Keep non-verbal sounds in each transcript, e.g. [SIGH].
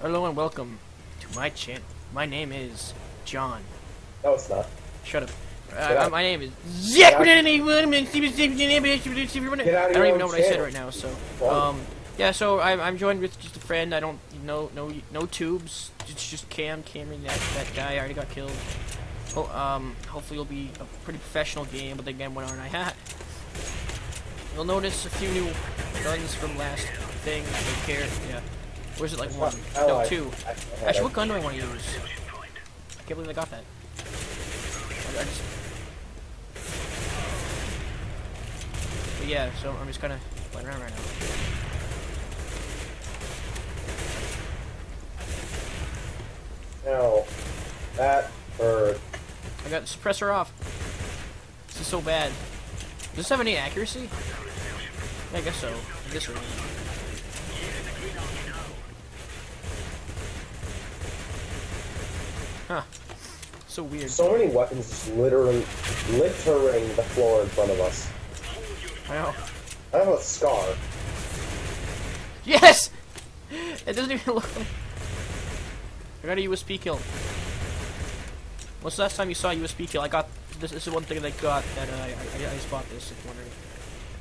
Hello and welcome to my channel. My name is John. No, it's not. Shut up. Get Uh, out. my name is Zach. I don't Get out of even know what I said right now. So, um, yeah. So I'm, I'm joined with just a friend. I don't no no no tubes. It's just Cam, Cameron. That that guy already got killed. Oh, um, hopefully it'll be a pretty professional game. But again, game went on. I had. You'll notice a few new guns from last thing. I don't care. Yeah. Where's it like one? No, two. I- I Actually, what gun do I want to use? I can't believe I got that. I, I just... But yeah, so I'm just kind of playing around right now. No. That bird. I got the suppressor off. This is so bad. Does this have any accuracy? Yeah, I guess so. In this range. Huh. So weird. So many weapons just littering, littering the floor in front of us. I know. I have a scar. Yes! It doesn't even look like... I got a USP kill. What's the last time you saw a USP kill? I got... This, this is one thing that I got that uh, I, I, I just bought this, if you're wondering.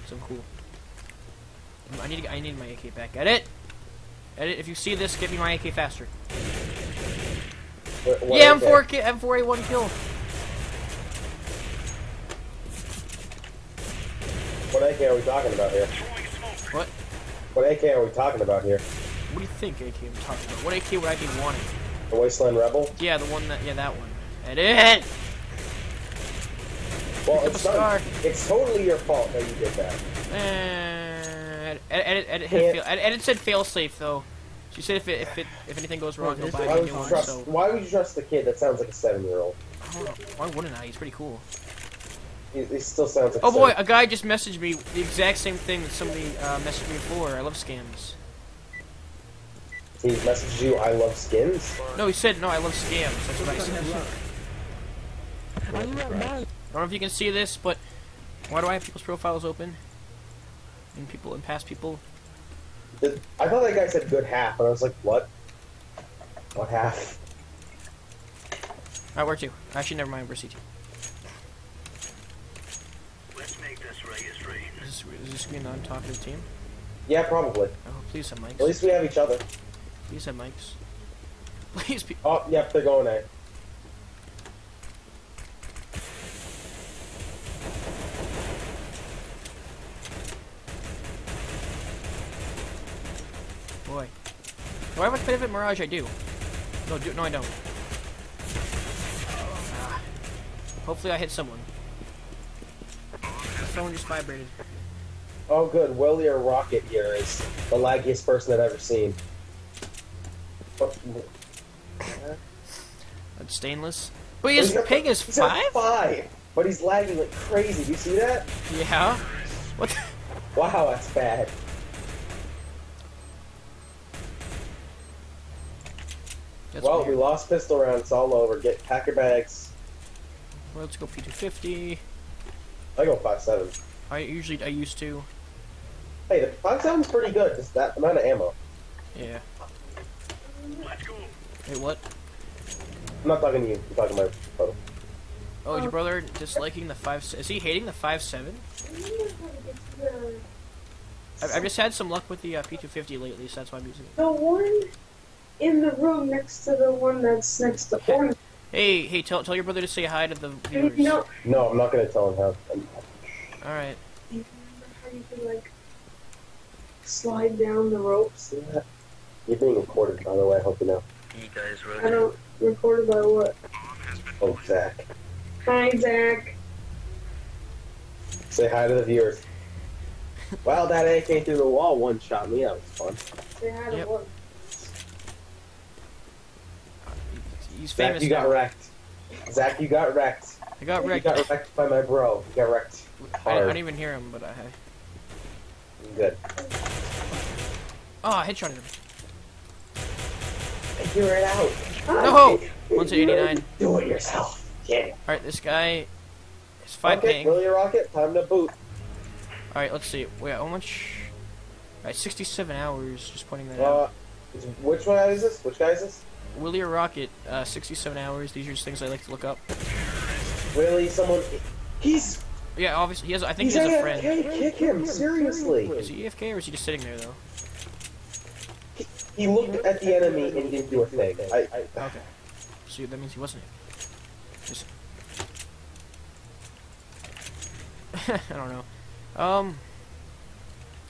So cool. I need I need my AK back. Edit! Edit, if you see this, get me my AK faster. What- what yeah, is M4 it? ki- M4A1 kill. What AK are we talking about here? What? What AK are we talking about here? What do you think AK I'm talking about? What AK would I be wanting? The Wasteland Rebel? Yeah, the one that, yeah, that one. Edit! Well, Pick up it's a not. It's totally your fault that you did that. And edit, edit, edit, Can't- fail, edit, edit said fail safe though. She said if it, if it, if anything goes wrong, he'll buy Why a new one. trust? So Why would you trust the kid that sounds like a seven-year-old? I don't know. Why wouldn't I? He's pretty cool. He, he still sounds like. Oh boy, a guy just messaged me the exact same thing that somebody uh, messaged me before. I love scams. He messaged you, "I love skins." No, he said no. I love scams. That's what I said. I don't know if you can see this, but why do I have people's profiles open? And people and past people. Did- I thought that guy said good half, but I was like, "What? What half?" Alright, where to? Actually, never mind. Where CT? Let's make this Reyes rain. Is this, is this being on top of the team? Yeah, probably. Oh, please have mics. At least we have each other. Please have mics. [LAUGHS] Please be. Oh, yep, they're going A. Boy. Do I have a bit of it Mirage? I do. No, do, no, I don't. Ah. Hopefully I hit someone. Phone just vibrated. Oh, good. Willie or Rocket here is the laggiest person I've ever seen. [LAUGHS] That's stainless. But his he's ping is five? Five, but he's lagging like crazy. Do you see that? Yeah. What the? Wow, that's bad. That's well, we lost pistol rounds It's all over. Get packer bags. Well, let's go P250. I go five seven. I usually, I used to. Hey, the five seven's pretty good. Just that amount of ammo. Yeah. Let's go. Wait, what? I'm not talking to you. I'm talking to my brother. Oh, is your brother disliking the five? se- Is he hating the five seven? I've, I've just had some luck with the uh, P250 lately, so that's why I'm using it. The one in the room next to the one that's next to Orange. Hey, hey, tell tell your brother to say hi to the viewers. You know, No, I'm not gonna tell him how. I'm, All right. you remember how you could like slide down the ropes? you're being recorded, by the way. I hope you know. You guys really. I don't recorded by what? Oh, Zach. Hi, Zach. Say hi to the viewers. [LAUGHS] wow, that AK through the wall one shot me. That was fun. Say hi to Yep. what? He's Zach, famous. you got now. wrecked. Zach, you got wrecked. I got wrecked. You got wrecked by my bro. You got wrecked. I, I didn't even hear him, but I. Good. Oh, I headshotted him. I Figure it out. No! 189. [LAUGHS] Do it yourself. Yeah. All right, this guy is five okay, ping. Willie Rocket, time to boot. All right, let's see. Wait, how much? All right, 67 hours. Just pointing that Uh, out. Which one is this? Which guy is this? Willie or Rocket, uh, 67 hours. These are just things I like to look up. Really? Someone? He's Yeah, obviously he has. I think he's he has a AFK. friend. Kick him seriously. Is he AFK or is he just sitting there though? He looked at the enemy and didn't do a thing. I, I, Okay. So that means he wasn't. Just... [LAUGHS] I don't know. Um.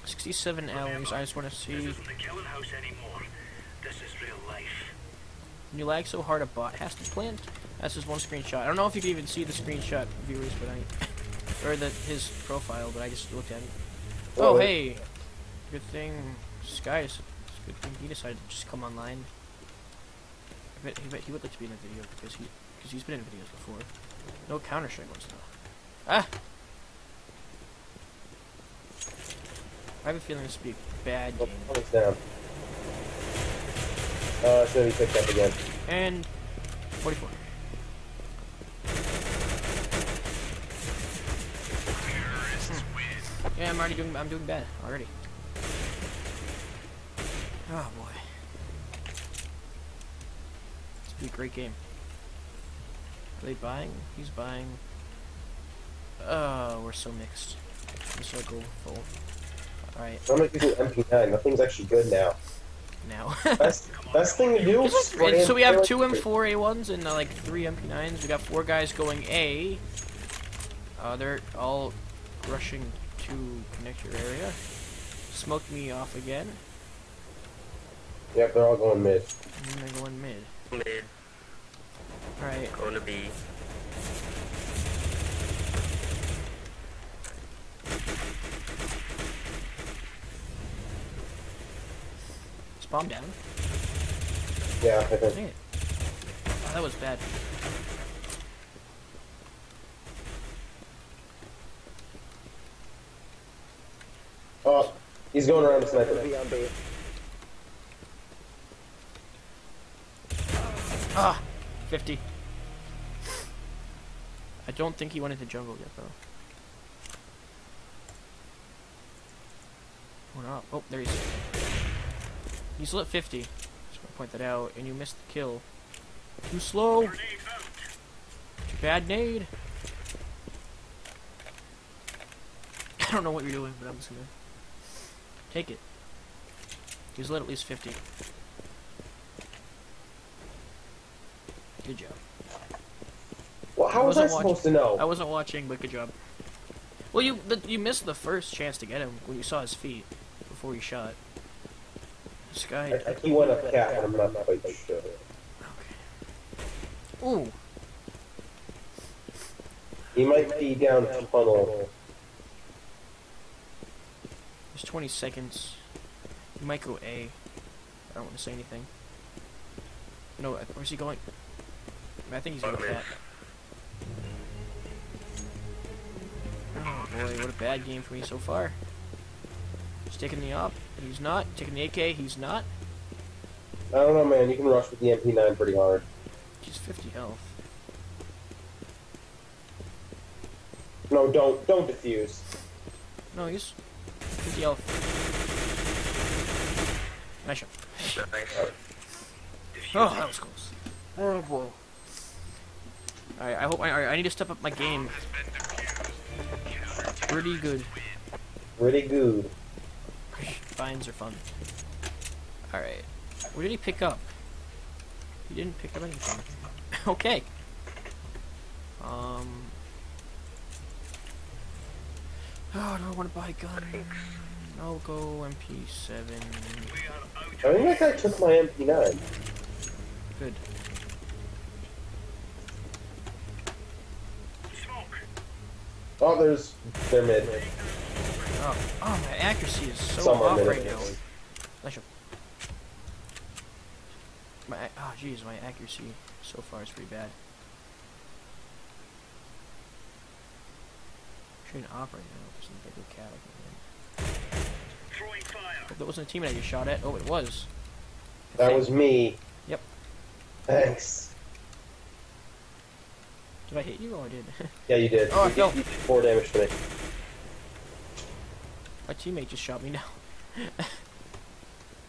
67 hours. I just want to This see. isn't the killing house anymore. This is real life. When you lag so hard, a bot has to plant. That's just one screenshot. I don't know if you can even see the screenshot, viewers, but I, or the his profile, but I just looked at it. Oh, Well, hey, good thing Sky is. It's good thing he decided to just come online. I bet, he bet he would like to be in a video because he because he's been in videos before. No Counter Strike ones though. Ah. I have a feeling this will be a bad Oh, game. Uh, it's gonna be picked up again. And 44. Hmm. Yeah, I'm already doing. I'm doing bad already. Oh boy, this will be a great game. Are they buying? He's buying. Oh, we're so mixed. Will go full. All right, I'm gonna do MP9. That thing's actually good now. Now. [LAUGHS] Best, best thing to do. This is spray. So we have two M4 A1s and uh, like three MP9s. We got four guys going A. Uh, they're all rushing to connector area. Smoke me off again. Yep, they're all going mid. And they're going mid. Mid, Alright, gonna be. it's bomb down. Yeah, I think. Dang it. Oh, that was bad. Oh, he's going around the sniper. Ah! 50. I don't think he went into jungle yet, though. Oh, no. Oh, there he is. He's lit 50. Just gonna point that out. And you missed the kill. Too slow. Too bad nade. [LAUGHS] I don't know what you're doing, but I'm just gonna take it. He's lit at least 50. Good job. Well, how was I supposed to know? I wasn't watching, but good job. Well, you you missed the first chance to get him when you saw his feet before you shot. This guy. I, I, he went up cap, and I'm not quite sure. Okay. Ooh, He might be down tunnel. there's 20 seconds. He might go A. I don't want to say anything. No, where's he going? I think he's going Bottom cat. Oh boy, what a bad game for me so far. He's taking the op. He's not. Taking the AK. He's not. I don't know, man. You can rush with the MP9 pretty hard. He's 50 health. No, don't, don't defuse. No, he's 50 health. Nice shot. Oh, that was close. Oh boy. Alright, I hope I, I need to step up my game. Pretty good. Pretty good. Finds are fun. Alright. What did he pick up? He didn't pick up anything. [LAUGHS] okay. Um. Oh, do I want to buy a gun? I'll go MP7. We are. I think guy took my MP9. Good. Smoke. Oh, there's, they're mid. Oh, oh my accuracy is so Somewhere off right now. Nice shot. My oh jeez, my accuracy so far is pretty bad. Trying to off right now. Doesn't think a cat I can. Throwing fire. Hope that wasn't a teammate I just shot at. Oh, it was. That was me. Yep. Thanks. Did I hit you? Oh, I did. [LAUGHS] Yeah, you did. Oh, I you, fell. you did four damage to me. My teammate just shot me now.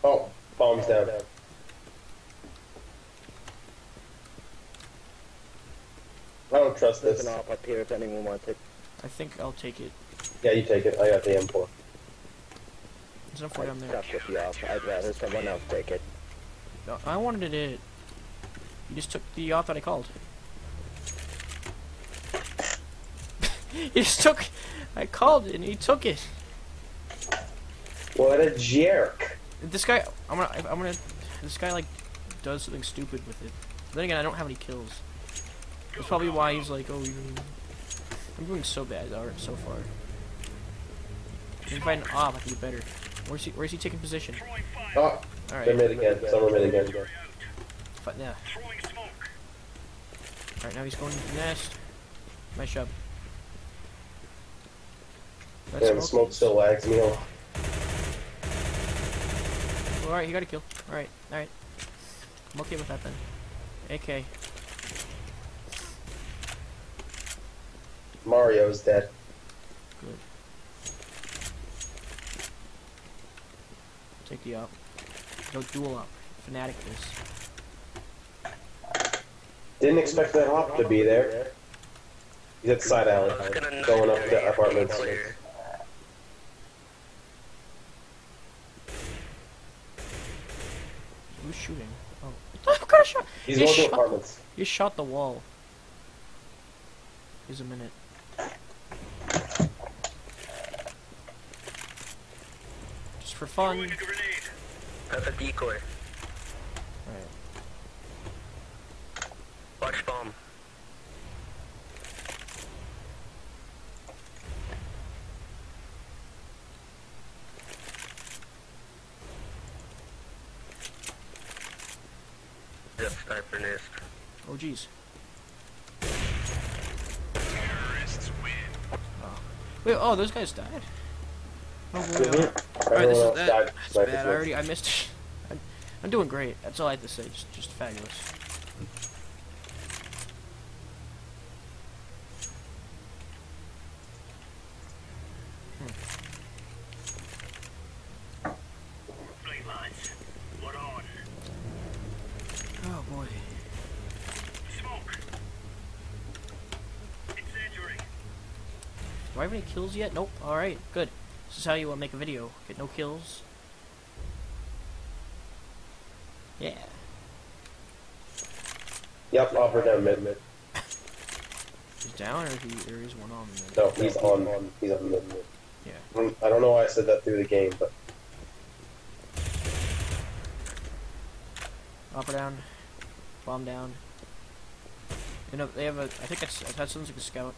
Oh, Bombs down. I don't trust There's this. an op up here if anyone wants it. I think I'll take it. Yeah, you take it. I got the M4. There's no for down there. Stuck with the op. I'd rather someone else take it. No, I wanted it. You just took the off that I called. [LAUGHS] you just took. I called it and he took it. What a jerk. This guy, I'm gonna, I'm gonna. This guy like does something stupid with it. Then again, I don't have any kills. That's probably why he's like, oh, you. I'm doing so bad so far. If I find an op, I can do better. Where's he? Where's he taking position? Oh, All they right. mid again. Someone mid again. But yeah. Throwing smoke. All right, now he's going to the nest. Nice job. That's Man, the smoke still lags me off. All right, he got a kill. All right, all right. I'm okay with that then. AK. Mario's dead. Good. Take the up. No dual up. Fanatic this. Didn't expect that hop to be there. He's at the side alley, going up to apartments. Who's shooting? Oh. What kind of shot? He's You going to shot- apartments. You shot the wall. Here's a minute. Just for fun. Throwing a grenade. That's a decoy. Alright. Watch bomb. Just sniper nest. Oh jeez. Terrorists win. Wait, oh, those guys died? Oh boy. Mhm. Alright, this is that. That's bad. I already, I missed. [LAUGHS] I'm, I'm doing great. That's all I have to say. Just, just fabulous. Right, lads. We're on. Oh boy. Smoke. Incendiary. Do I have any kills yet? Nope. Alright, good. This is how you uh, make a video. Get no kills. Yeah. Yep, offer down mid mid. He's down or he or he's one on then? No, he's on. He's on mid mid. Yeah. Mm, I don't know why I said that through the game, but Up or down. Bomb down. You know, they have a I think that's that sounds like a scout.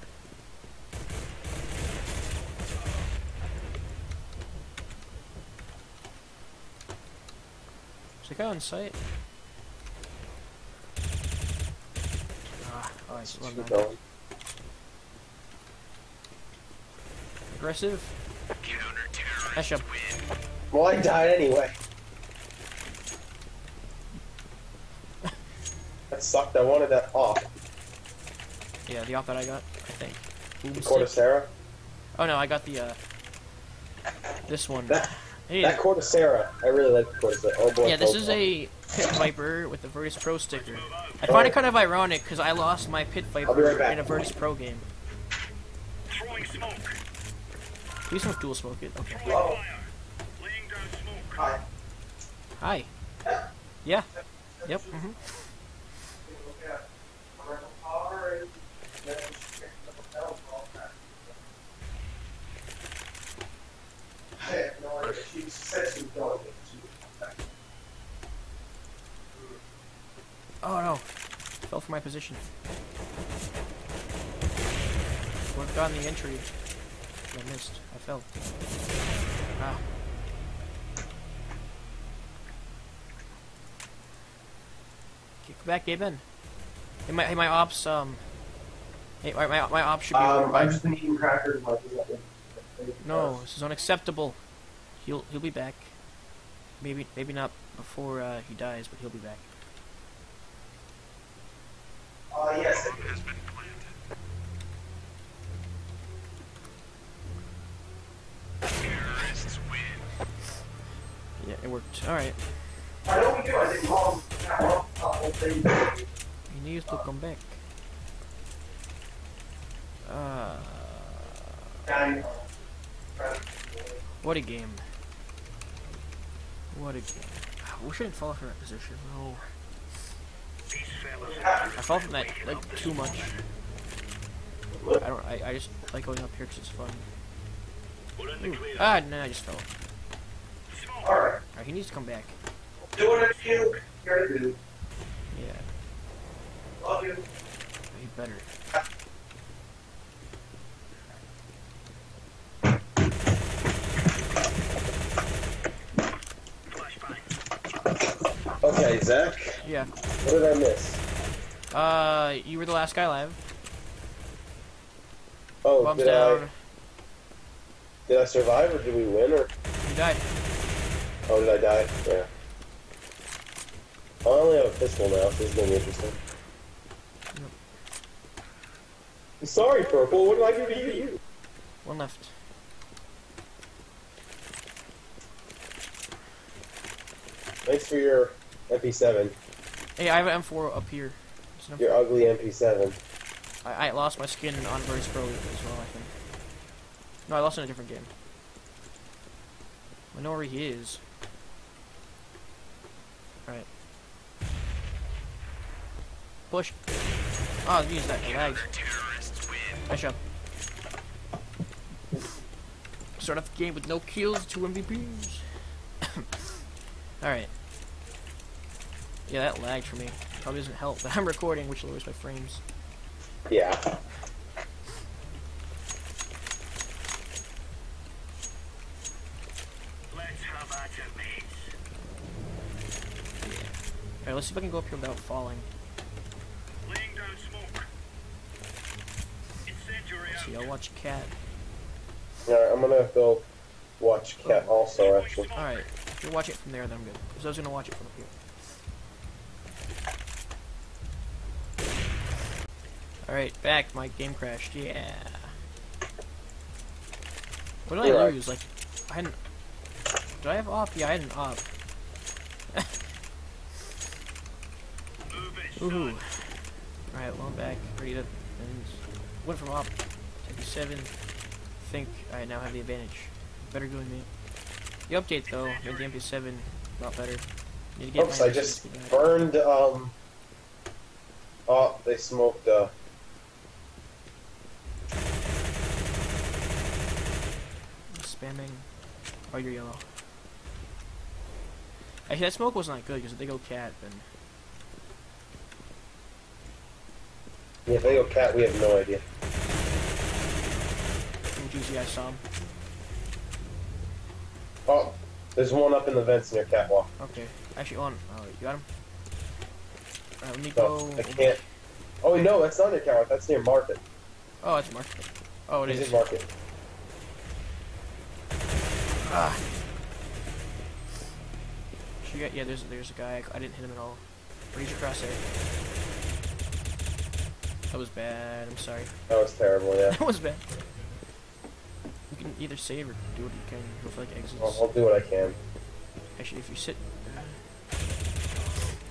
Is the guy on site? Ah, oh, I still have keep nine. going. Aggressive. Counter-terrorists Nice job. win. Well, I died anyway. that sucked. I wanted that off. Yeah, the off that I got, I think. Boom stick. Cortacera. Oh no, I got the uh this one. That Hey, that Cortacera. I really like the Cortacera. Oh boy. yeah, this oh, is a Pit Viper with the Virtus Pro sticker. I find it kind of ironic because I lost my Pit Viper right in a Virtus Pro game. Throwing smoke. Please don't dual smoke it. Okay. Throwing fire. Laying down smoke. Hi. Hi. Yeah. Yep. hmm I have no idea. She said she was going. Oh no. Fell for my position. Have gotten the entry. I missed. I fell. Ah. Kick back, Gaben. Hey, my, hey, my ops, um... Hey, my, my, my ops should be Um. I've just been eating crackers. No, this is unacceptable. He'll he'll be back. Maybe maybe not before uh, he dies, but he'll be back. Uh, yes. Has been planted. Terrorists win. Yeah, it worked. All right. I know what we do, I think all things. He needs to come back. Uh, what a game. What a game. I wish I didn't fall from that position. No. I fall from that like too much. I don't. I, I just like going up here because it's fun. Ooh. Ah, no, I just fell. Alright. He needs to come back. Doing it, dude. Yeah, Love you. he better. Flashbang. Okay, Zach. Yeah. What did I miss? Uh, you were the last guy alive. Oh, Bombs did down. I did I survive or did we win or You died. oh did I die? Yeah. I only have a pistol now, so this is gonna be interesting. I'm sorry, Purple. What did I do to you? One left. Thanks for your MP7. Hey, I have an M4 up here. It's M4. Your ugly MP7. I, I lost my skin on Virtus Pro as well, I think. No, I lost in a different game. I know where he is. Alright. Push. Ah, oh, use that lag. Nice job. Start off the game with no kills, two MVPs. [COUGHS] Alright. Yeah, that lagged for me. Probably doesn't help, but [LAUGHS] I'm recording, which lowers my frames. Yeah. Let's have at it, mates. Alright, let's see if I can go up here without falling. Down smoke. Let's see. I'll watch Cat. Alright, I'm gonna go watch Cat also, actually. Alright, if you watch it from there, then I'm good. Because I was gonna watch it from up here. Alright, back. My game crashed. Yeah. What did I lose? Like, I hadn't. Did I have op? Yeah, I had an op. Move it, Woohoo. son. Alright, well, I'm back. Ready to. And went from op to 7. think I now have the advantage. Better doing me. The update, though, made the MP7 a lot better. Need to get Oops, I just to get back. burned, um... Oh, they smoked, uh... Spamming. Oh, you're yellow. Actually, that smoke wasn't that good because if they go cat, then Yeah, if they go Cat, we have no idea. from GC I saw him. Oh, there's one up in the vents near Catwalk. Okay. Actually, on. Oh, you got him. Alright, let me No, go. I can't. Oh, no, that's not near Catwalk, that's near Market. Oh, it's market. Oh, it is. in Market. Ah. She got, yeah, there's there's a guy. I didn't hit him at all. Reach across there. That was bad. I'm sorry. That was terrible, yeah. [LAUGHS] That was bad. You can either save or do what you can. Go for like exits. I'll, I'll do what I can. Actually, if you sit.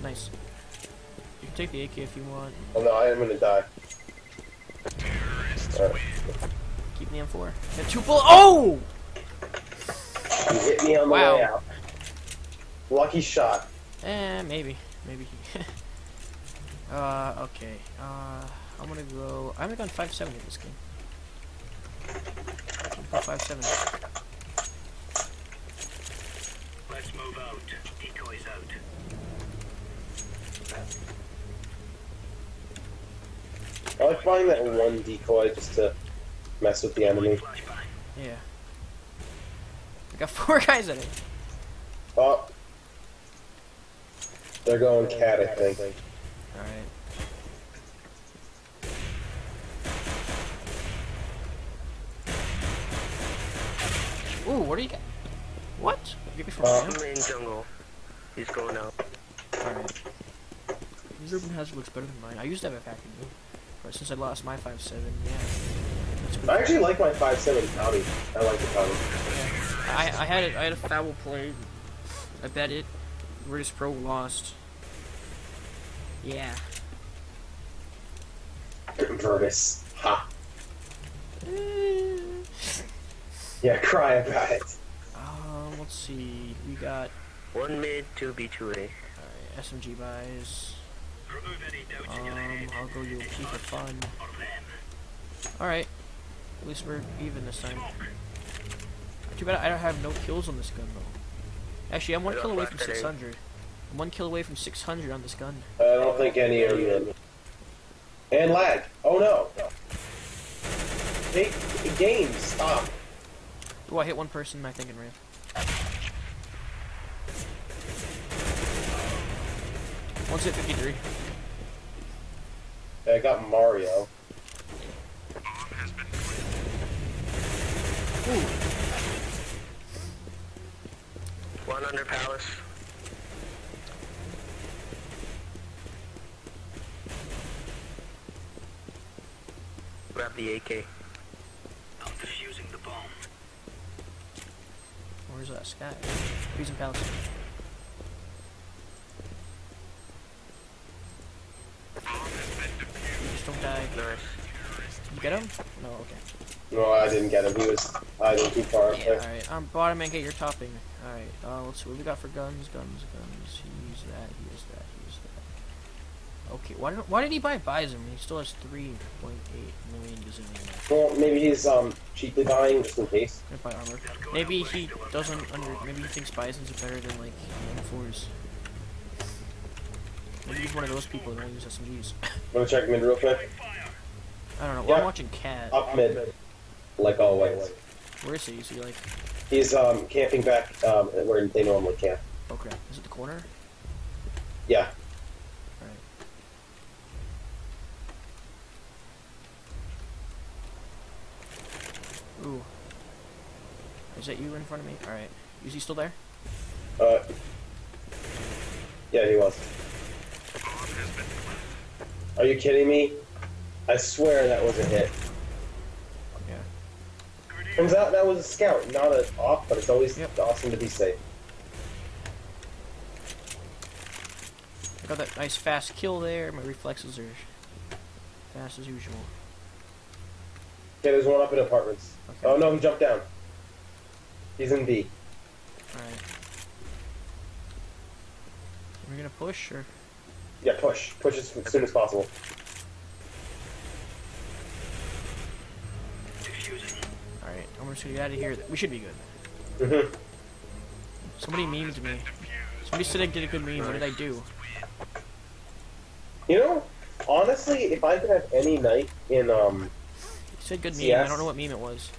Nice. You can take the AK if you want. Oh no, I am gonna die. Alright. Keep the M4. Got two bullet. Oh! He hit me on the Wow. way out. Lucky shot. Eh, maybe. Maybe. [LAUGHS] uh, okay. Uh, I'm gonna go. I'm gonna go on 5-7 in this game. 5-7. Let's move out. Decoys out. I like finding that one decoy just to mess with the enemy. Yeah. I got four [LAUGHS] guys in it. Oh. They're going cat, I think. Alright. Ooh, what do you got? What? You me from Uh. I'm in jungle. He's going out. Alright. His urban hazard looks better than mine. I used to have a pack in but since I lost my 5-7, yeah. I actually like my 5.7 Tommy. I like the Tommy. I, I had it. I had a foul play. I bet it. Virtus Pro lost. Yeah. Virtus. Ha. Yeah, cry about it. Um, let's see. We got One mid, two B, two A. alright, SMG buys. Remove any doubts in your Um. I'll go UMP for fun. Or them. Alright. At least we're even this time. Too bad I don't have no kills on this gun though. Actually, I'm one kill away from 600. I'm one kill away from 600 on this gun. I don't think any of them. And lag. Oh no. Hey, game, stop. Oh, I hit one person, I think, in ramp. One's hit 53. I got Mario. One under palace. Grab the AK. I'm defusing the bomb. Where's that sky? Freezing Palace. Just don't die. Nice. You get him? No, okay. No, I didn't get him. He was hiding too far up there. Alright, um, bottom and get your topping. Alright, uh, let's see what we got for guns, guns, guns. He's that, he is that, he is that. Okay, why, did why did he buy Bizon? He still has 3.8 million gazillion. Well, maybe he's um cheaply buying just in case. Gonna buy armor. Maybe he doesn't under. Maybe he thinks Bizons are better than like M4s. Maybe he's one of those people that only use SMGs. Wanna check mid real quick? I don't know. Well, Yeah. I'm watching Cat. Up mid. Like always. Where is he? Is he like? He's um camping back um where they normally camp. Okay. Is it the corner? Yeah. Alright. Ooh. Is that you in front of me? Alright. Is he still there? Uh. Yeah, he was. Are you kidding me? I swear that was a hit. Yeah. Turns out that was a scout, not an off, but it's always Yep. awesome to be safe. I got that nice fast kill there. My reflexes are fast as usual. Okay, there's one up in apartments. Okay. Oh no, he jumped down. He's in B. Alright. We're gonna push or Yeah, push. Push as soon as possible. Defusing. Alright, I'm just gonna get out of here. We should be good. hmm Somebody memed me. Somebody said I did a good meme. What did I do? You know, honestly, if I could have any night in um, You said good meme. I don't know what meme it was.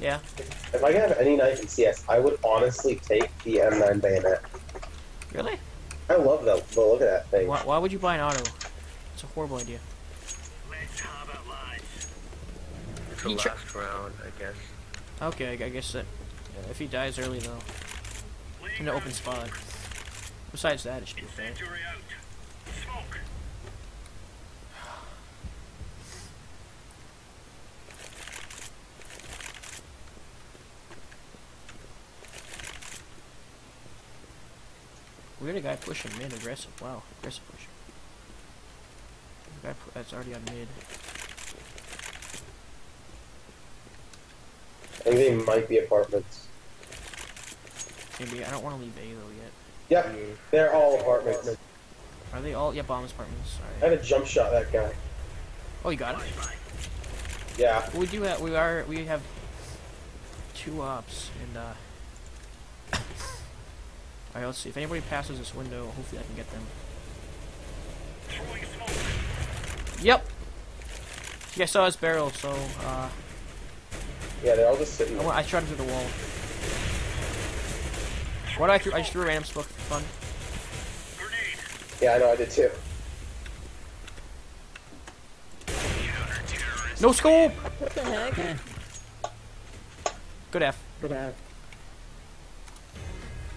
Yeah. if I could have any night in CS, I would honestly take the M9 bayonet. Really? I love that. The look at that thing. Why, why would you buy an auto? It's a horrible idea. Let's have it, lads. It's the He last round, I guess. Okay, I, I guess that yeah, if he dies early though, in the open spot. Besides that, it should be fair. Incendiary out. We got a guy pushing mid aggressive. Wow, aggressive push. Guy that's already on mid. I think they might be apartments. Maybe I don't want to leave A though yet. Yep, Yeah. they're all apartments. Are they all? Yeah, bombs apartments. I had a jump shot that guy. Oh, you got it. Yeah. We do have. We are. We have two ops and. uh... [COUGHS] Alright, let's see. If anybody passes this window, hopefully I can get them. Yep. Yeah, I saw his barrel, so uh, Yeah, they're all just sitting I, there. went, I shot him through the wall. What I threw? I just threw a random smoke for fun. Grenade. Yeah, I know, I did too. No scope. What the heck? Good F. Good F.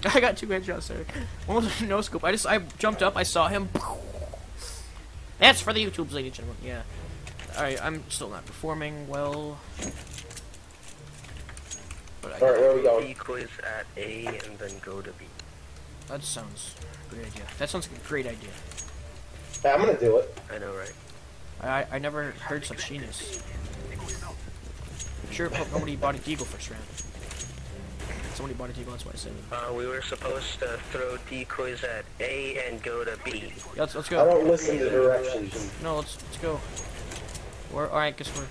[LAUGHS] I got two headshots there. One was a no scope. I just I jumped up. I saw him. That's for the YouTubes, ladies and gentlemen. Yeah. All right, I'm still not performing well. But I, Alright, where are we going? Decoys at A and then go to B. that sounds a great idea. That sounds like a great idea. Hey, I'm gonna do it. I know, right? I I never heard such genius. Sure, hope nobody bought a deagle first round. Somebody bought a deagle, that's why I said it. Uh, we were supposed to throw decoys at A and go to B. Yeah, let's let's go. I go. don't listen to directions. No, let's let's go. We're all right. Guess we're.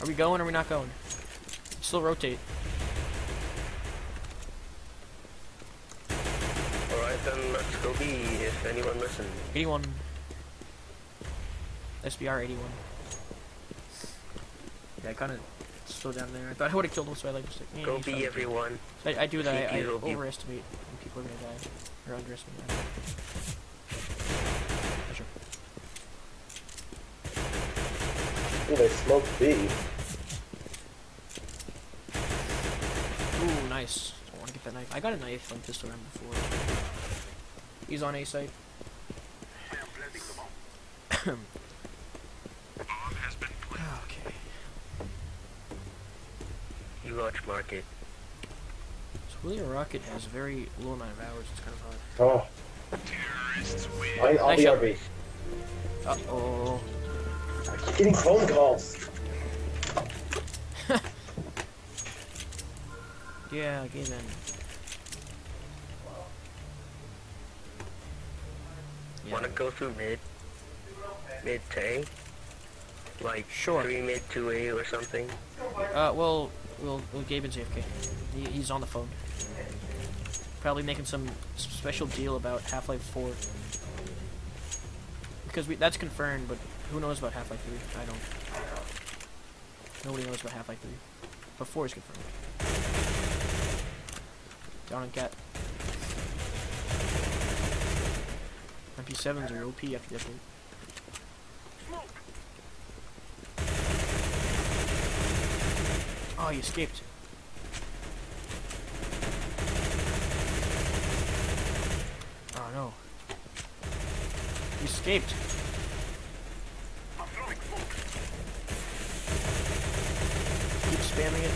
Are we going? or Are we not going? Still rotate. Alright then, let's go B if anyone listens. 81. SBR 81. Yeah, I kind of slowed down there. I thought I would have killed him, so I like just like. Go he's B everyone. So I, I do that. I, I overestimate when people are gonna die or underestimate. I don't know. Sure. Ooh, they smoked B. Ooh, nice. I want to get that knife. I got a knife on pistol round before. He's on A site. okay. You watch market. So William Rocket has a very low amount of hours. It's kind of hard. Oh. Fine, I'll Nice be shot. RB. Uh oh. I keep getting phone calls. [LAUGHS] Yeah, okay then. Yeah. Wanna go through mid? Mid A? Like Sure. three mid to A or something? Uh, well, well, well Gaben's AFK. He, he's on the phone. Probably making some special deal about Half-Life 4. Because we, that's confirmed, but who knows about Half-Life 3? I don't. Nobody knows about Half-Life 3. But 4 is confirmed. Down on cat. MP7s are OP after this one. Oh, he escaped. Oh no. He escaped. Keep spamming it.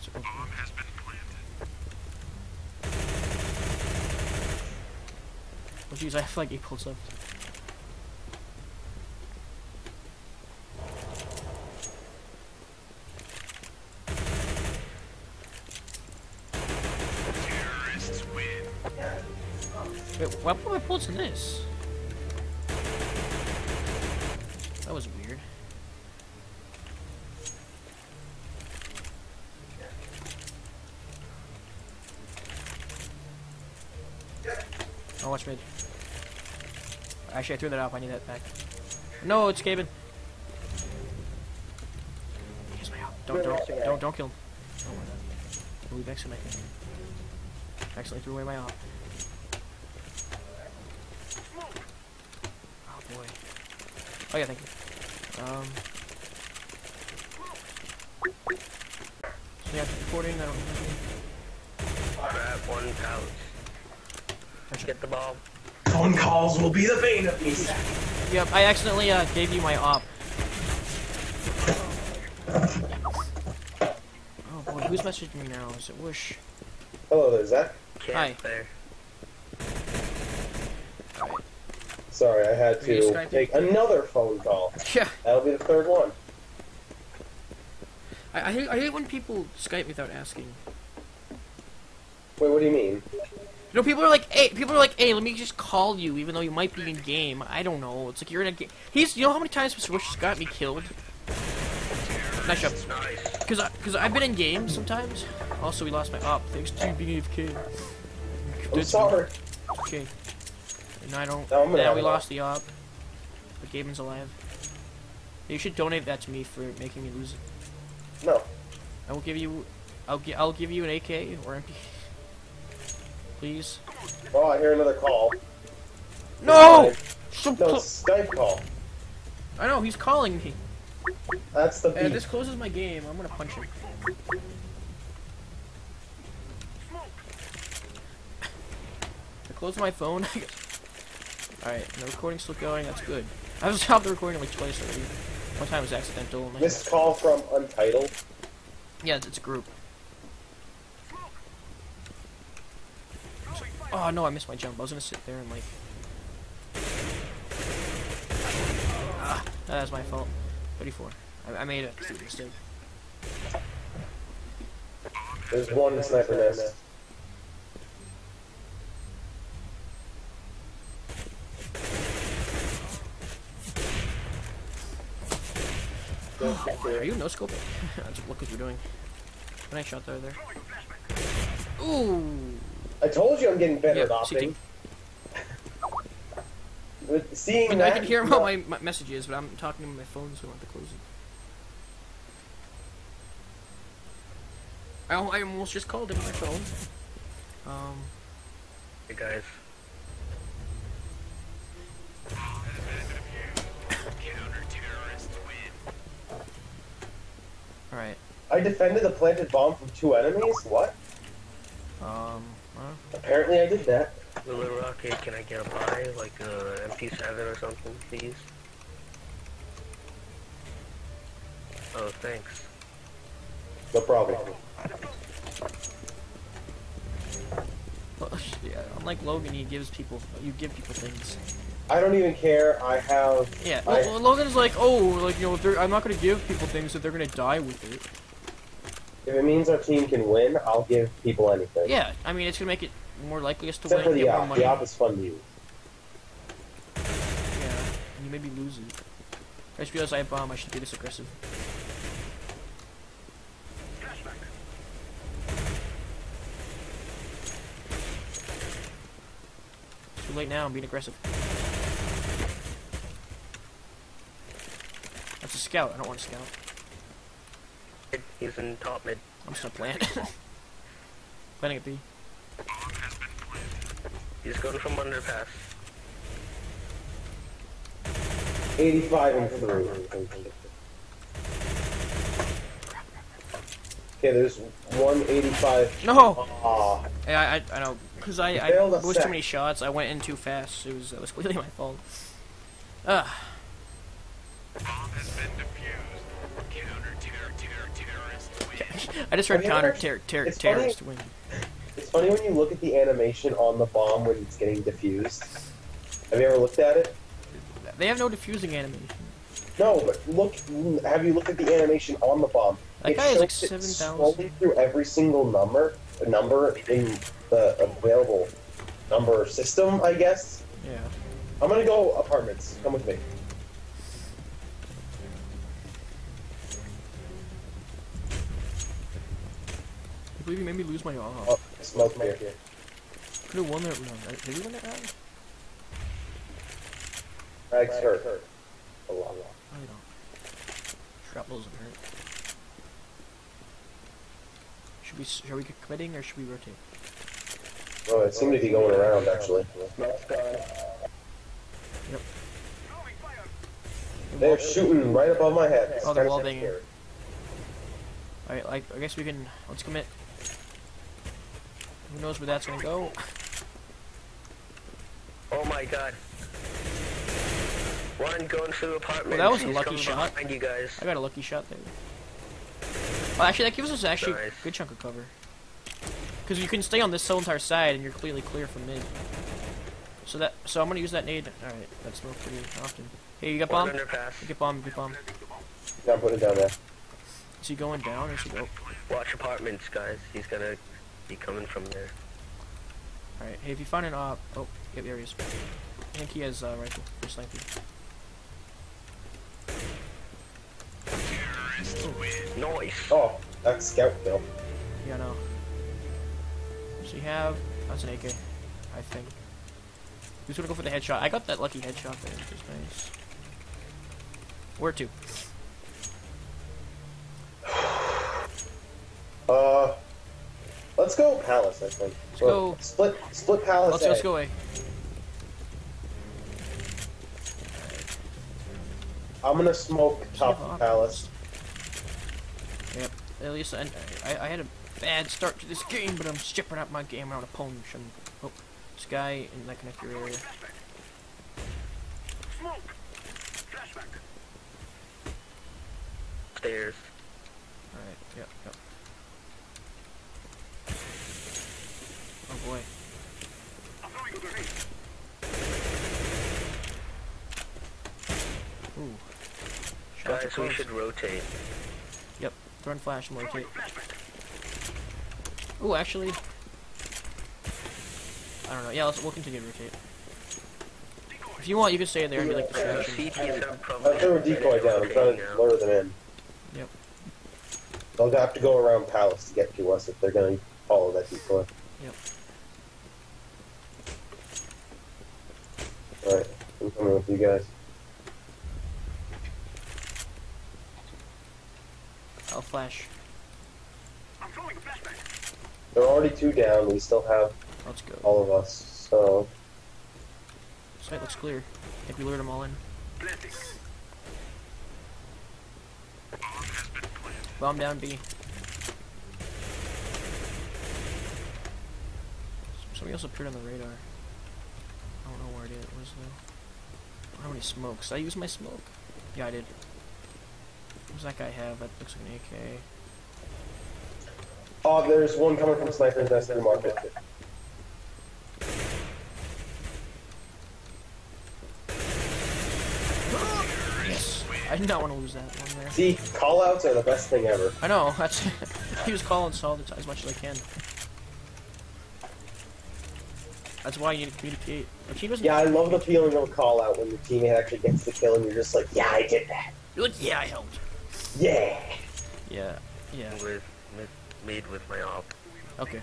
So- Oh jeez, I have like 8 pulse left. Wait, why put my bullets in this? That was weird. Oh, watch mid. Actually, I threw that off. I need that back. No, it's Gaben. Here's my op. Don't, don't, don't, don't kill him. Oh my god. We'll be back soon, I think. Accidentally threw away my op. Oh boy. Oh yeah, thank you. Um. So yeah, recording. I don't know. Grab one pouch. Gotcha. Get the ball. Phone calls will be the bane of me. Yep, I accidentally uh, gave you my op. Oh boy, who's messaging me now? Is it Wish? Hello there, Zach. Can't Hi. there. Sorry, I had to Skyping? take another phone call. Yeah. That'll be the third one. I, I, hate, I hate when people Skype without asking. Wait, what do you mean? You know, people are like, hey, people are like, hey, let me just call you, even though you might be in game. I don't know. It's like you're in a game. He's, you know how many times Mr. Wish got me killed? Nice job. Cause, I, cause I've been in games sometimes. Also, we lost my op thanks to being AFK. I'm sorry. Okay. And I don't. No, now we lost the op. But Gaben's alive. You should donate that to me for making me lose it. No. I will give you. I'll gi- I'll give you an AK or MP. Please. Oh, I hear another call. No. So No, Skype call. I know he's calling me. That's the And beat. this closes my game. I'm gonna punch him. I closed my phone. [LAUGHS] Alright, the recording's still going. That's good. I've stopped the recording like twice already. One time was accidental. and Missed call from Untitled. Yeah, it's a group. Oh no, I missed my jump. I was gonna sit there and like. Ah, that was my fault. 34. I, I made a stupid mistake. There's one sniper nest. [GASPS] Are you no scoping? [LAUGHS] Just look what you're doing. Nice shot there, there. Ooh. I told you I'm getting better Yeah, at opting. CT. [LAUGHS] With seeing I, mean, that, I can hear you all my, my messages, but I'm talking on my phone, so I don't have to close it. I, I almost just called him on my phone. Um, Hey guys. alright. I defended a planted bomb from two enemies. What? Um, uh, Apparently, I did that. Little Rocket, can I get a buy? Like a MP7 or something, please? Oh, thanks. No problem. well, yeah, unlike Logan, he gives people, you give people things. I don't even care. I have. Yeah, I- Logan's like, oh, like, you know, they're, I'm not gonna give people things that they're gonna die with it. If it means our team can win, I'll give people anything. Yeah, I mean, it's gonna make it more likely us to Except for win, the get more op. money. The op is fun to use. Yeah, you maybe lose it. I just realized I have bomb, I should be this aggressive. Too late now, I'm being aggressive. That's a scout, I don't want a scout. He's in top mid. I'm just gonna plant. [LAUGHS] Planting a B. He's going from underpass. 85 and 3. Okay, there's 185. No! Aw. Yeah, I, I, I know, because I, I failed a blew too many shots, I went in too fast. It was, it was [LAUGHS] completely my fault. Ugh. I just heard Have you counter ter- ter- it's funny- terrorist win. It's funny when you look at the animation on the bomb when it's getting defused. Have you ever looked at it? They have no defusing animation. No, but look. Have you looked at the animation on the bomb? That It guy is like 7,000. Slowly through every single number, number in the available number system, I guess. Yeah. I'm gonna go apartments. Come with me. Believe you made me lose my off. Oh, smoke here. Could have won that round. Did we win that round? Mag's hurt. A lot. I don't. Shrapnel doesn't hurt. Should we, should we get committing or should we rotate? Oh, it seemed to be going around actually. Yep. They're shooting right above my head. Oh, they're Kinda wall banging. Alright, like, I guess we can, let's commit. Who knows where that's gonna go? Oh my god. One going through the apartment. Well, that was a He's lucky shot. Behind you guys. I got a lucky shot there. Well, actually, that gives us actually Nice. a good chunk of cover. Because you can stay on this whole entire side and you're completely clear from mid. So that, so I'm gonna use that nade. Alright, that's smoke pretty often. Hey, you got One bomb? You get bomb, you get bomb. Yeah, I'm it down there. Is he going down or is he go? Watch apartments, guys. He's gonna be coming from there. Alright, hey, if you find an op, oh, yep, there he is. I think he has uh, rifle for sniping. Noise. Oh, that's scout kill. Yeah, no. So you have, that's an AK, I think. Who's gonna go for the headshot? I got that lucky headshot there, which is nice. Where to? [SIGHS] Uh, let's go palace. I think. Let's go. Split, split palace. Let's, A. let's go away. I'm gonna smoke top Give up. palace. Yep. At least I, I, I had a bad start to this game, but I'm stripping up my game around a punch. And, oh, this guy in that connector area. Smoke! Flashback! Stairs. Alright, yep, yep. Boy. Ooh. Shots Guys, we should rotate. Yep. Run flash and rotate. Ooh, actually. I don't know. Yeah, let's, we'll continue to rotate. If you want, you can stay there and be like distraction. CTs are I probably threw a decoy down. I'm trying to lure them in. Yep. They'll have to go around Palace to get to us if they're going to follow that decoy. Yep. Alright, I'm coming with you guys. I'll flash. I'm throwing a flashbang. There are already two down. We still have Let's go. all of us. So, Site looks clear. I think we lured them all in. Planting. Bomb down B. Somebody else appeared on the radar. I don't know where it is. Where's the? I don't have any smokes. Did I use my smoke? Yeah, I did. What does that guy have? That looks like an AK. oh, there's one coming from Sniper's Nest through Market. Yes. I did not want to lose that one there. See, callouts are the best thing ever. I know. [LAUGHS] That's. [LAUGHS] he was calling all the time as much as I can. That's why you need to communicate. Like he. Yeah, I love the feeling of a call out when your teammate actually gets the kill and you're just like, yeah, I did that. You're like, yeah, I helped. Yeah. Yeah. Yeah. with with made with my op. Okay.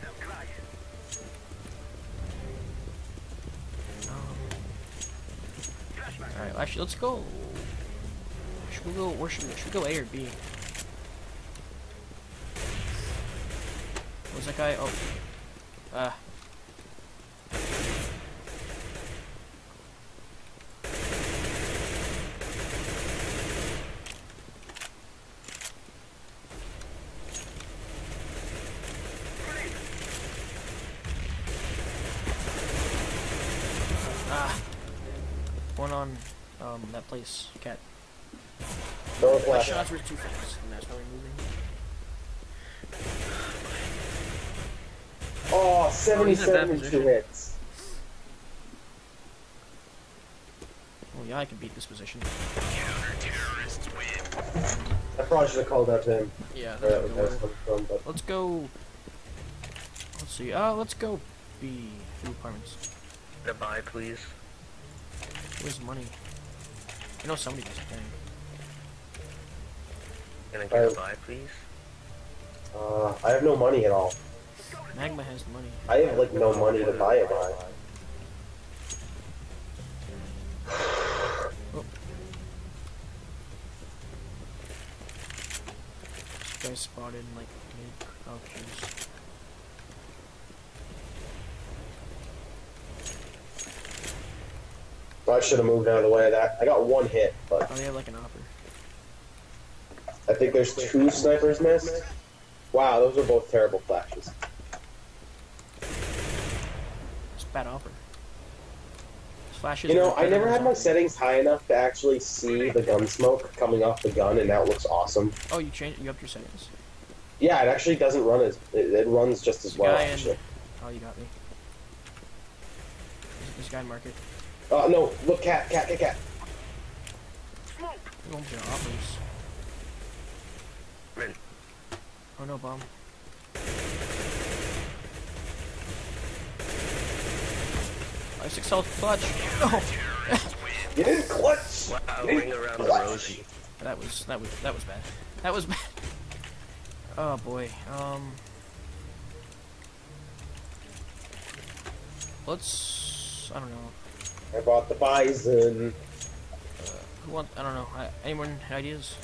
Alright, actually, let's go. Should we go? Where should we? Should we go A or B? Where's that guy? Oh. Ah. Ah. One on um that place. Cat. Throw My flash. shots were too fast, and that's why we're moving. Oh, Oh, he's in a bad 77 two hits. Oh yeah, I can beat this position. I probably should have called out to him. Yeah, Where that's that a was good from, but Let's go. Let's see. Uh, let's go B. Two apartments. The buy, please. Where's money? I know somebody just came. Can I get a buy, please? uh, I have no money at all. Magma has money. I have like no money to buy a buy. [SIGHS] This guy spotted like mid. Oh jeez. I should have moved out of the way of that. I got one hit, but Oh, they have like an offer. I think there's two snipers missed. Wow, those are both terrible flashes. It's a bad offer. Flashes You know, I never had my settings high enough to actually see the gun smoke coming off the gun, and that looks awesome. Oh, you changed. You upped your settings. Yeah, it actually doesn't run as it, it runs just as well. Guy in- Actually. Oh, you got me. This, this guy in market. Oh no! Look, cat, cat, cat, cat. Smoke. You won't get offers. Rin. Oh no, bomb. Five six health clutch. No. [LAUGHS] You didn't clutch. Wow, You ring around the rosy. That was that was that was bad. That was [LAUGHS] bad. Oh boy. Um. Let's. I don't know. I bought the Bizon. Who want? I don't know. I, anyone ideas?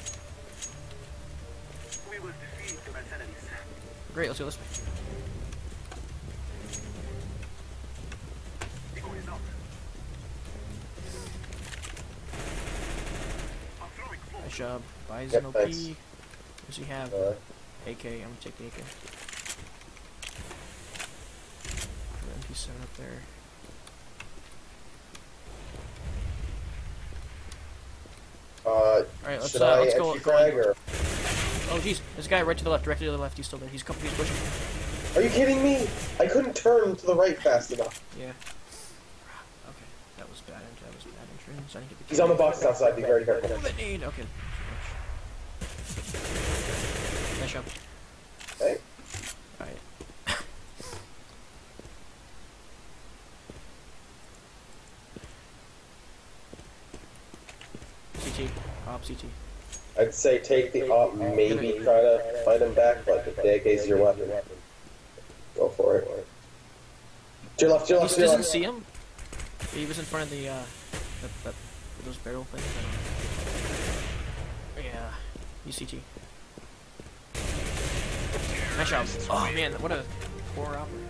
We will defeat the mercenaries. Great. Let's go this way. Decoy is out. I'm throwing smoke. Nice job. Buys Yep, OP. thanks. What does he have? Uh, AK. I'm gonna take the AK. Put MP7 up there. let's, Should uh, I let's go. Frag or... Oh jeez, this guy right to the left, directly to the left. He's still there. He's coming. He's pushing. Are you kidding me? I couldn't turn to the right fast enough. Yeah. Okay, that was bad. That was bad entrance. I need to be. He's on the box outside. Be very careful. Move it. Okay. Nice job. Op. I'd say take the op, maybe try to fight him back, but if the AK is your weapon, go for it. To your left, to your He left, to your doesn't see him. He was in front of the uh, that, that those barrel things. I don't know. Yeah, he's CT. Nice job. Oh man, what a poor operator.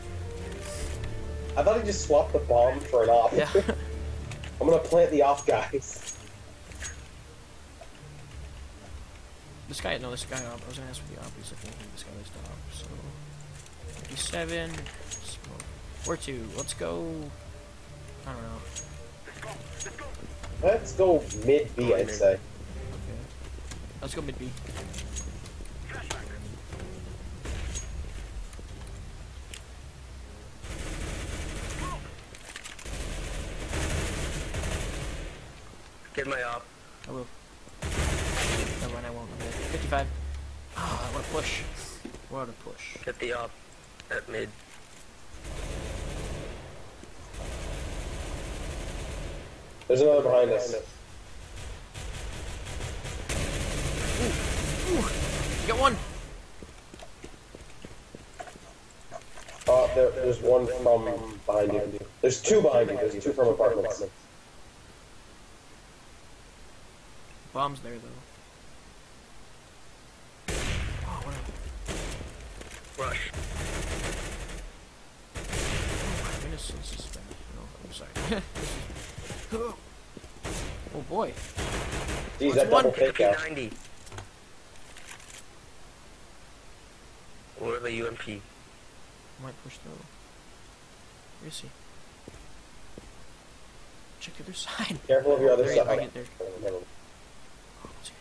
I thought he just swapped the bomb for an op. Yeah. [LAUGHS] I'm gonna plant the op, guys. This guy, no, this guy. I was gonna ask for the op. He's looking. This guy was the op. So, 57. Smoke. Where to? Let's go. I don't know. Let's go mid B, I'd say. Okay. Let's go mid B. Get my op. I will. Never mind, I won't. I'm good. 55. Ah, what a push. What a push. Get the op at mid. There's another behind us. You got one! Uh, there, there's one from behind you. There's two behind you. There's two from apartments. Bomb's there, though. Oh, what a... Rush. Oh my goodness, this is bad. No, I'm sorry. This is- oh boy. Geez, What's that one? P90 Or the UMP. Might push through. Where is he? Check the other side. Careful of your other There side. right there. Oh, what's he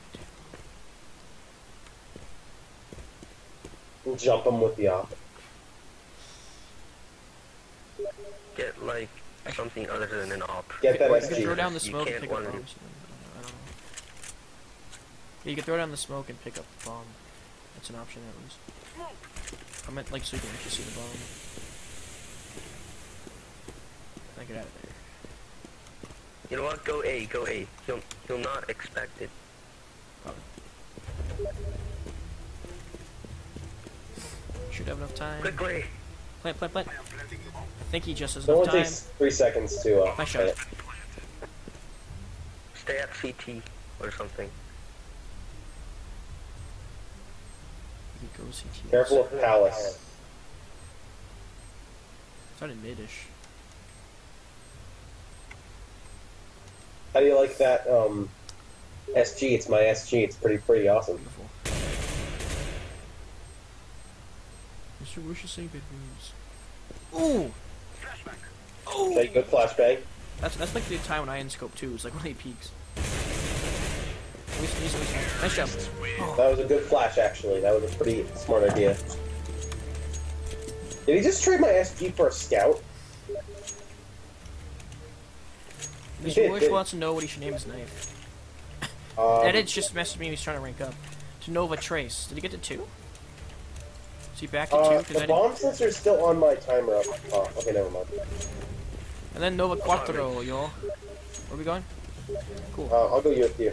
gonna do? Jump him with the op. Get like something other than an op. Get that You can throw down the smoke and can't pick up one- bombs. I don't know. Yeah, you can throw down the smoke and pick up the bomb. That's an option at least. I meant like so you can actually see the bomb. Now get out of there. You know what? Go A. Go A. He'll he'll not expect it. Should have enough time. Quickly. Plant, plant, plant. I think he just has So enough it time. takes three seconds to uh, Nice shot. it. Stay at CT or something. He goes CT. Careful of Palace. Started mid-ish. How do you like that um, SG? It's my SG. It's pretty pretty awesome. Beautiful. Mr. Wishes say good news. Ooh! Flashback. Ooh! Okay, good flashbang. That's that's like the time when I in scope too. It's like when he peaks. Nice. That was a good flash, actually. That was a pretty smart idea. Did he just trade my SG for a scout? He Mr. did, Wish did- wants to know what he should name his knife. Um, Edits just messaged me. He's trying to rank up to Nova Trace. Did he get to two? Is he back to two? uh, I the didn't- bomb sensor's still on my timer. Up. Oh, okay, never mind. And then Nova Quattro, y'all. Where are we going? Cool. Uh, I'll go you with you.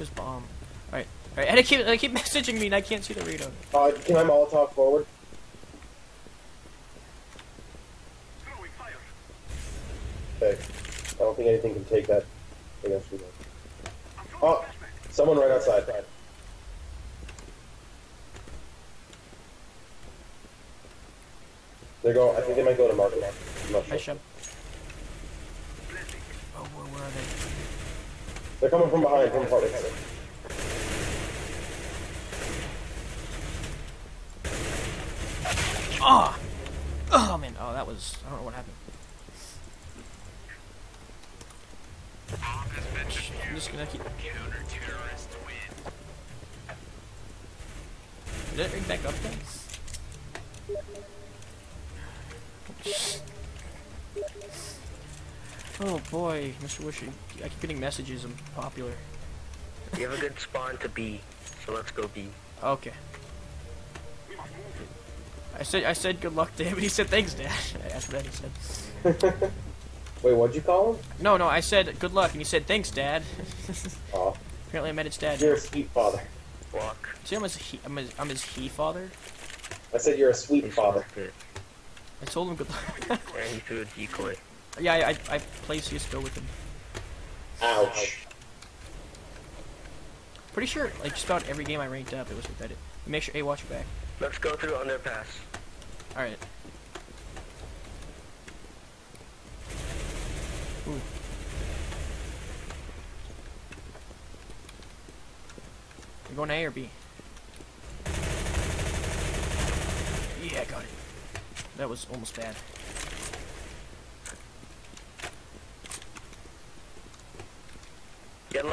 Who's bomb? Alright. Alright, and I keep, I keep [LAUGHS] messaging me and I can't see the readout. Uh, can I Molotov forward? Okay. I don't think anything can take that. I guess we go. I'm Oh, someone right outside. They go. I think they might go to market. I'm not sure. Nice job. Oh, where, where are they? They're coming from behind, from apartments. Ah! Oh man, oh that was I don't know what happened. I'm just gonna keep. Did it ring back up then? Oh boy, Mr. Wish, I keep getting messages. I'm popular. You have a good spawn to B, so let's go B. Okay. I said I said good luck to him, and he said thanks, Dad. [LAUGHS] That's what he said. [LAUGHS] Wait, what'd you call him? No, no, I said good luck, and he said thanks, Dad. [LAUGHS] Oh, Apparently, I met his dad. you're a sweet father. Walk. See, I'm his he, I'm his, I'm his he father. I said you're a sweet father. I told him good luck. And he threw a decoy. Yeah, I, I I play CS:GO with him. Ouch. Pretty sure, like just about every game I ranked up, it was with that. Make sure, hey, watch your back. Let's go through underpass. All right. Ooh. You're going A or B? Yeah, got it. That was almost bad.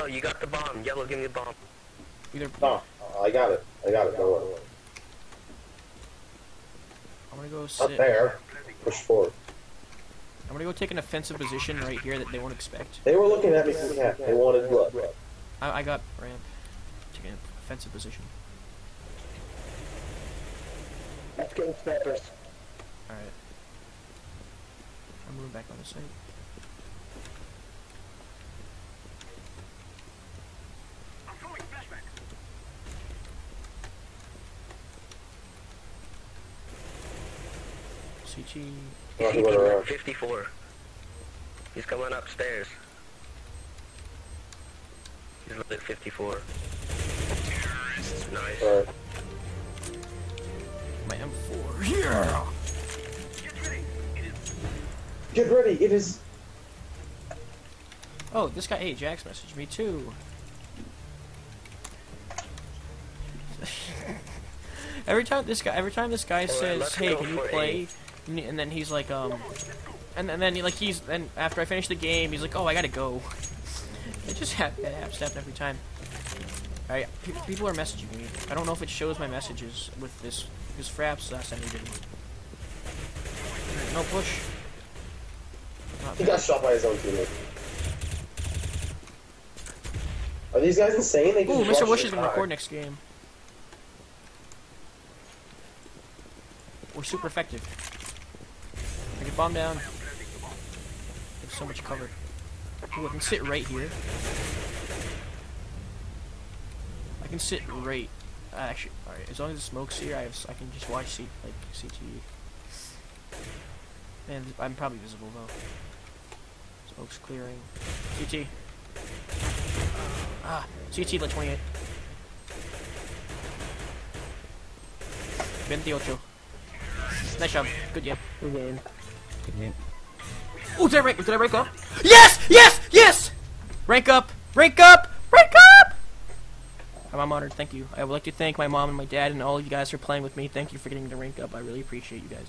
Yellow, you got the bomb. Yellow, give me the bomb. Either oh, oh, I got it. I got it. Don't worry. I'm gonna go sit. Up there. Push forward. I'm gonna go take an offensive position right here that they won't expect. They were looking at me from half. They wanted blood. I, I got ramp. Taking an offensive position. Let's go snipers. Alright. I'm moving back on the site. CT. Not to run around. 54. He's coming upstairs. He's lit 54. Nice. Alright. My M4. Yeah! Get ready. It is Get ready. It is. Oh, this guy, hey, Jax messaged me too. [LAUGHS] every time this guy, every time this guy Alright, says, let's "Hey, can you play?" and and then he's like, um, and, and then he, like he's then after I finish the game, he's like, "Oh, I gotta go." it just hap- it happens every time. Alright, pe- people are messaging me. I don't know if it shows my messages with this because Fraps last time he didn't. No push. Not He bad. got shot by his own teammate. Are these guys insane? They Ooh, Mr. Wish is gonna record next game. We're super effective. Bomb down. There's so much cover. Ooh, I can sit right here. I can sit right. Uh, actually, alright. As long as the smoke's here, I have. I can just watch C like CTE. Man, I'm probably visible though. Smoke's clearing. CT. Ah, CT like 28. 28. Nice job. Good game. Good game. Oh, did I rank? Did I rank up? Yes! Yes! Yes! Rank up! Rank up! Rank up! I'm, honored. Thank you. I would like to thank my mom and my dad and all of you guys for playing with me. Thank you for getting the rank up. I really appreciate you guys.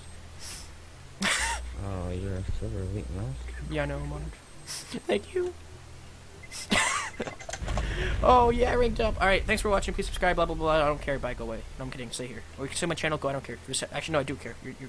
[LAUGHS] Oh, you're a silver elite? Yeah, I know. I'm honored. [LAUGHS] Thank you. [LAUGHS] oh yeah, I ranked up. All right, thanks for watching. Please subscribe. Blah blah blah. I don't care. Bye. Go away. No, I'm kidding. Stay here. Or you can see my channel. Go. I don't care. Actually, no, I do care. You're, you're